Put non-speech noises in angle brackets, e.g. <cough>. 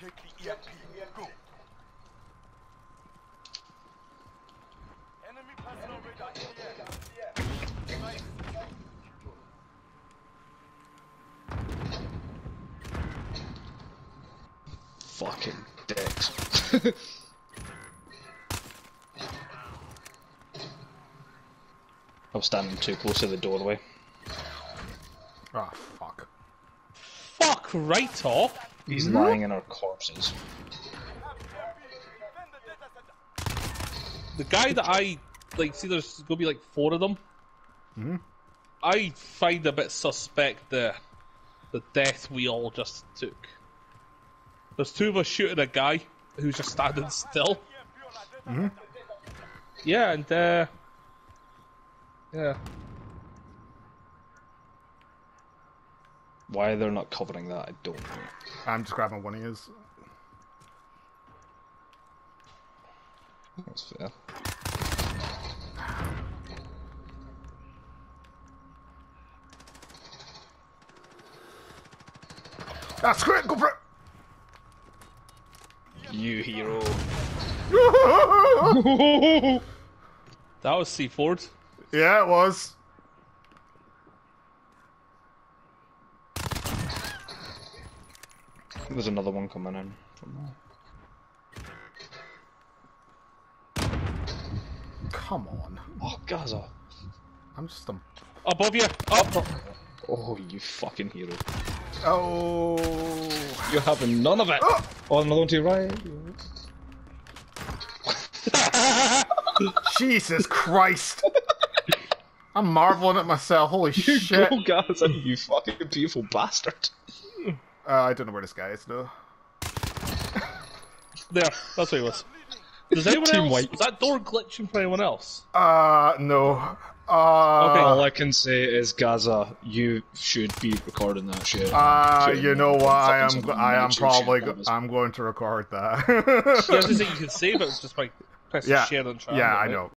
EMP. Go. Enemy personnel radar in the air. Nice. Fucking dicks. <laughs> I was standing too close to the doorway. Oh, ah, fuck. Fuck right off. He's lying in our corpses. The data center. The guy that I like, see, there's gonna be like four of them. Hmm? I find a bit suspect the the death we all just took. There's two of us shooting a guy who's just standing still. EMP on our data center. Yeah, and uh, yeah, Why they're not covering that, I don't know. I'm just grabbing one of his. That's fair. Ah, screw it! Go for it! You hero. <laughs> that was C4. yeah, it was. There's another one coming in. From there. Come on. Oh, Gazza. Oh. I'm just a. Above you, up. Oh, you fucking hero. Oh. You're having none of it. Oh. oh, another one to your right. Jesus Christ. I'm marveling at myself. Holy <laughs> shit. Go, Gazza, you fucking beautiful bastard. Uh, I don't know where this guy is though. There, that's where he was. Does anyone Team else? white. Was that door glitching for anyone else? Uh, no. Uh, All I can say is, Gazza, you should be recording that shit. uh, you know what? I am. Fucking go- some I am probably. Go- I'm going to record that. Yeah, I was gonna say you <laughs> can save it just by pressing yeah. share and triangle. Yeah, I know.